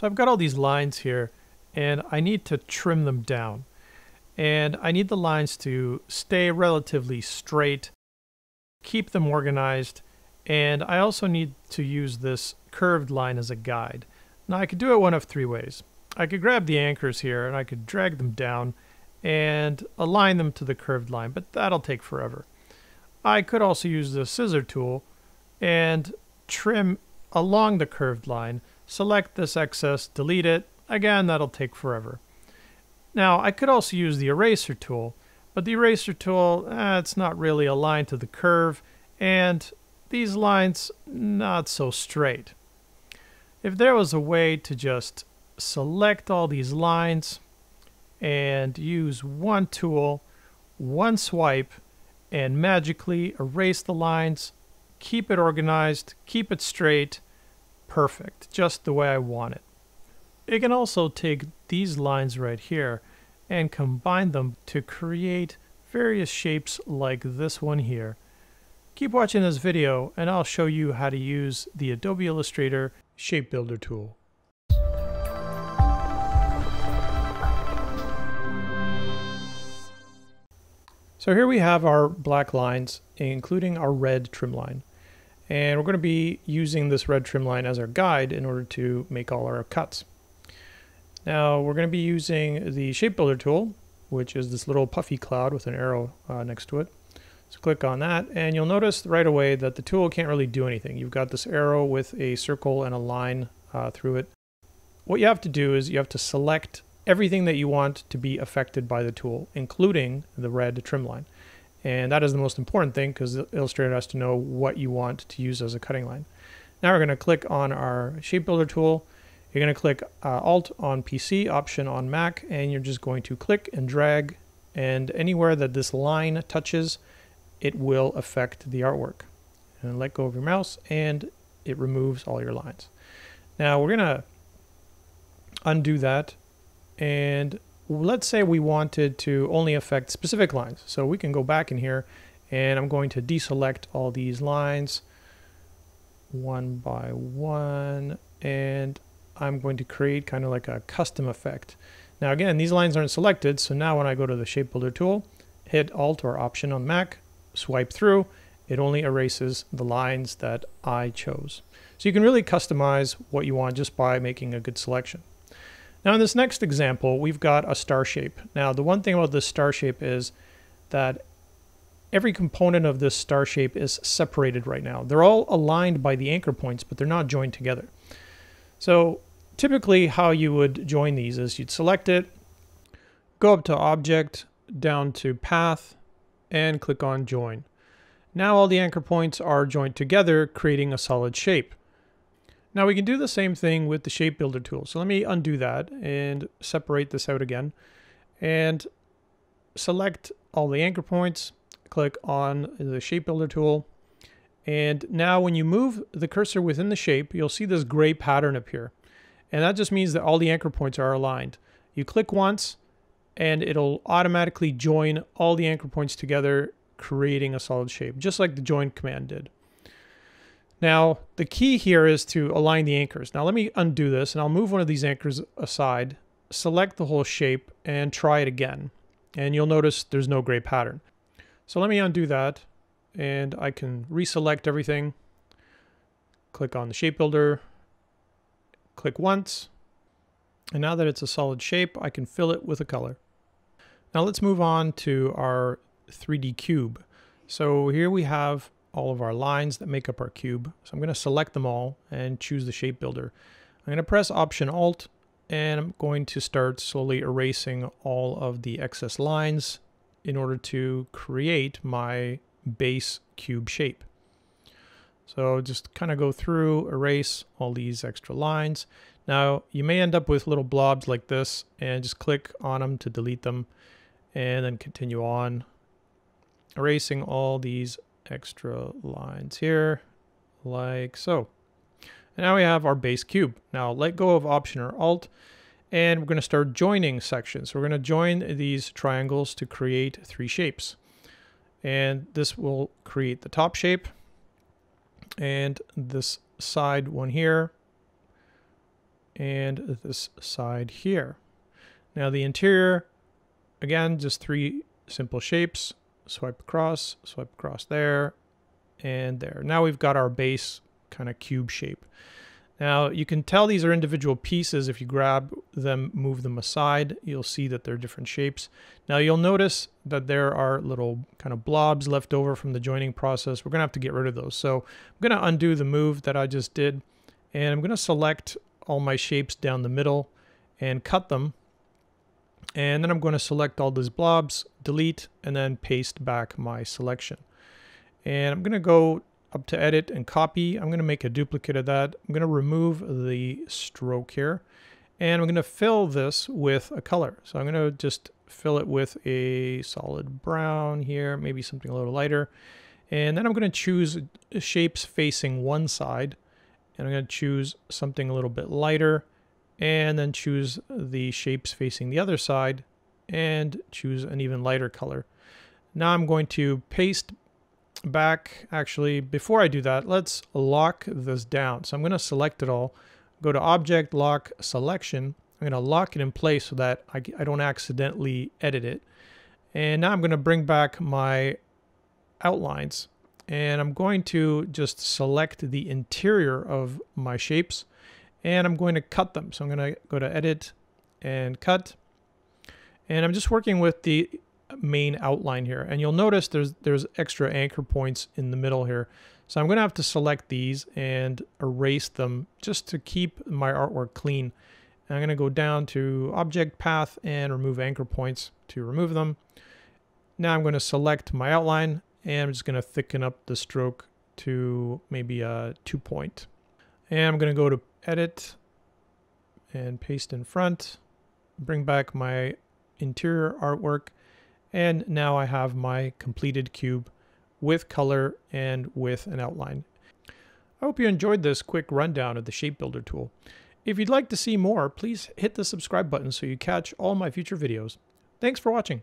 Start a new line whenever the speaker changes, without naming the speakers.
So I've got all these lines here and I need to trim them down. And I need the lines to stay relatively straight, keep them organized, and I also need to use this curved line as a guide. Now I could do it one of three ways. I could grab the anchors here and I could drag them down and align them to the curved line, but that'll take forever. I could also use the scissor tool and trim along the curved line, select this excess, delete it. Again, that'll take forever. Now, I could also use the eraser tool, but the eraser tool, eh, it's not really aligned to the curve, and these lines, not so straight. If there was a way to just select all these lines and use one tool, one swipe, and magically erase the lines, keep it organized, keep it straight, perfect, just the way I want it. It can also take these lines right here and combine them to create various shapes like this one here. Keep watching this video and I'll show you how to use the Adobe Illustrator Shape Builder tool. So here we have our black lines, including our red trim line. And we're going to be using this red trim line as our guide in order to make all our cuts. Now we're going to be using the Shape Builder tool, which is this little puffy cloud with an arrow uh, next to it. So click on that and you'll notice right away that the tool can't really do anything. You've got this arrow with a circle and a line uh, through it. What you have to do is you have to select everything that you want to be affected by the tool, including the red trim line. And that is the most important thing because Illustrator has to know what you want to use as a cutting line. Now we're going to click on our Shape Builder tool. You're going to click uh, Alt on PC, Option on Mac, and you're just going to click and drag. And anywhere that this line touches, it will affect the artwork. And let go of your mouse, and it removes all your lines. Now we're going to undo that and let's say we wanted to only affect specific lines. So we can go back in here and I'm going to deselect all these lines one by one and I'm going to create kind of like a custom effect. Now again, these lines aren't selected, so now when I go to the Shape Builder tool, hit Alt or Option on Mac, swipe through, it only erases the lines that I chose. So you can really customize what you want just by making a good selection. Now in this next example, we've got a star shape. Now the one thing about this star shape is that every component of this star shape is separated right now. They're all aligned by the anchor points, but they're not joined together. So typically how you would join these is you'd select it, go up to Object, down to Path, and click on Join. Now all the anchor points are joined together, creating a solid shape. Now we can do the same thing with the shape builder tool. So let me undo that and separate this out again and select all the anchor points, click on the shape builder tool. And now when you move the cursor within the shape, you'll see this gray pattern appear. And that just means that all the anchor points are aligned. You click once and it'll automatically join all the anchor points together, creating a solid shape, just like the join command did. Now, the key here is to align the anchors. Now let me undo this and I'll move one of these anchors aside, select the whole shape and try it again. And you'll notice there's no gray pattern. So let me undo that and I can reselect everything. Click on the shape builder, click once. And now that it's a solid shape, I can fill it with a color. Now let's move on to our 3D cube. So here we have all of our lines that make up our cube. So I'm going to select them all and choose the shape builder. I'm going to press Option Alt and I'm going to start slowly erasing all of the excess lines in order to create my base cube shape. So just kind of go through, erase all these extra lines. Now you may end up with little blobs like this and just click on them to delete them and then continue on erasing all these extra lines here, like so. And now we have our base cube. Now let go of Option or Alt, and we're going to start joining sections. So we're going to join these triangles to create three shapes. And this will create the top shape, and this side one here, and this side here. Now the interior, again, just three simple shapes. Swipe across, swipe across there, and there. Now we've got our base kind of cube shape. Now you can tell these are individual pieces. If you grab them, move them aside, you'll see that they're different shapes. Now you'll notice that there are little kind of blobs left over from the joining process. We're gonna have to get rid of those. So I'm gonna undo the move that I just did and I'm gonna select all my shapes down the middle and cut them. And then I'm going to select all these blobs, delete, and then paste back my selection. And I'm going to go up to edit and copy. I'm going to make a duplicate of that. I'm going to remove the stroke here and I'm going to fill this with a color. So I'm going to just fill it with a solid brown here, maybe something a little lighter. And then I'm going to choose shapes facing one side and I'm going to choose something a little bit lighter and then choose the shapes facing the other side and choose an even lighter color. Now I'm going to paste back, actually, before I do that, let's lock this down. So I'm going to select it all, go to Object, Lock, Selection. I'm going to lock it in place so that I, I don't accidentally edit it. And now I'm going to bring back my outlines. And I'm going to just select the interior of my shapes. And I'm going to cut them. So I'm going to go to Edit and Cut. And I'm just working with the main outline here. And you'll notice there's there's extra anchor points in the middle here. So I'm going to have to select these and erase them just to keep my artwork clean. And I'm going to go down to Object Path and remove anchor points to remove them. Now I'm going to select my outline and I'm just going to thicken up the stroke to maybe a two point. And I'm going to go to Edit and paste in front, bring back my interior artwork, and now I have my completed cube with color and with an outline. I hope you enjoyed this quick rundown of the Shape Builder tool. If you'd like to see more, please hit the subscribe button so you catch all my future videos. Thanks for watching.